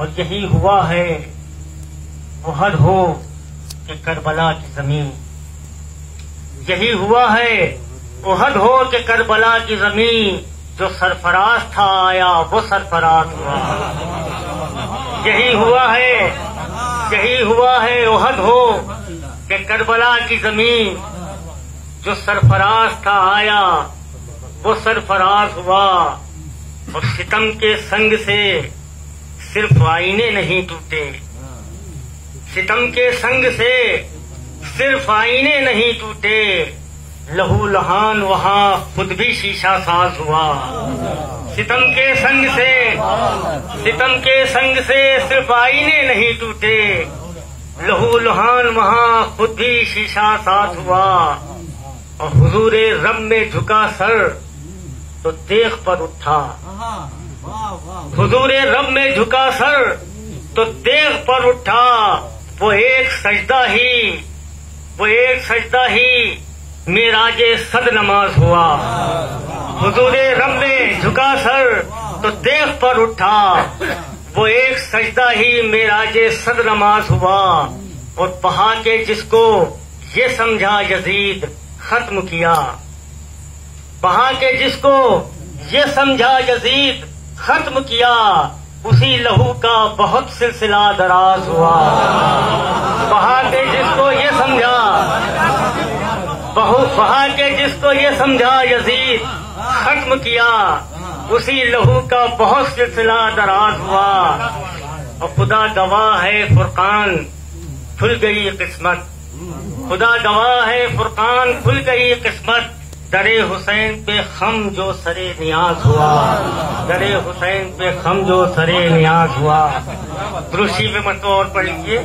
और यही हुआ है, वो हद हो कि करबला की ज़मीन। यही हुआ है, वो हद हो कि करबला की ज़मीन, जो सरफराज था आया वो सरफराज हुआ। यही हुआ है, यही हुआ है, वो हद हो कि करबला की ज़मीन, जो सरफराज था आया वो सरफराज हुआ। और सितम के संग से सिर्फ़ आईने नहीं टूटे। सितम के संग से सिर्फ़ आईने नहीं टूटे। लहू लहान वहाँ खुद भी शीशा साज हुआ। सितम के संग से, सितम के संग से सिर्फ़ आईने नहीं टूटे। लहू लहान वहाँ खुद भी शीशा साज हुआ। और हुजूर रब में झुका सर तो देख पर उठा। हुजूर रब में झुका सर तो देख पर उठा। वो एक सजदा ही, वो एक सजदा ही मेराजे सद नमाज़ हुआ। हुजूर रब में झुका सर तो देख पर उठा। वो एक सजदा ही मेराजे सद नमाज़ हुआ। और बहा के जिसको ये समझा यजीद खत्म किया। बहा के जिसको ये समझा यजीद खत्म किया, उसी लहू का बहुत सिलसिला दराज हुआ। बहा के जिसको ये समझा, बहु बहा के जिसको ये समझा यजीद, खत्म किया, उसी लहू का बहुत सिलसिला दराज हुआ। और खुदा गवाह है फुरकान, खुल गई किस्मत। खुदा गवाह है फुरकान, खुल गई किस्मत। दरे हुसैन पे खम जो सरे नियाज हुआ। दरे हुसैन पे खम जो सरे नियाज हुआ। दृषि में मत और पढ़ लीजिए